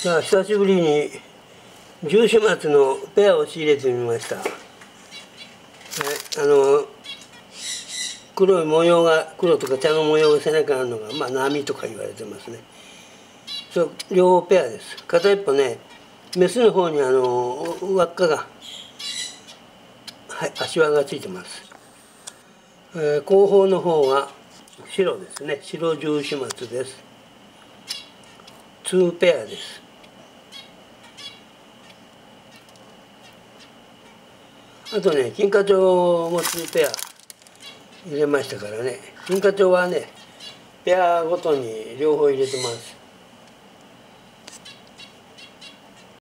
さあ久しぶりに十四末のペアを仕入れてみました、はい、あの黒い模様が黒とか茶の模様が背中にあるのが、まあ、波とか言われてますね。そう両方ペアです。片一方ねメスの方にあの輪っかが、はい、足輪がついてます、えー、後方の方は白ですね。白十四末です。2ペアです。あとね金華町も2ペア入れましたからね。金華町はねペアごとに両方入れてます。